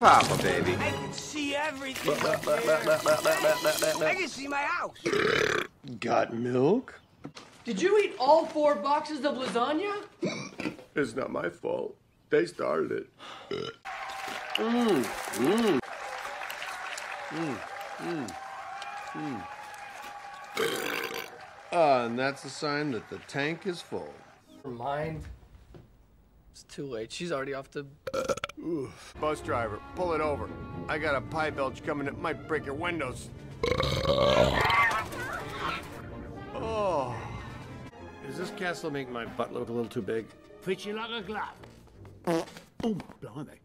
Papa, baby. I can see everything. I can see my house. Got milk? Did you eat all four boxes of lasagna? It's not my fault. They started it. Mmm, mmm, mmm, mmm. Ah, and that's a sign that the tank is full. Mine. It's too late. She's already off the. Bus driver, pull it over. I got a pie belch coming that might break your windows. Oh. Does this castle make my butt look a little too big? Fits you like a glove. Oh, blimey.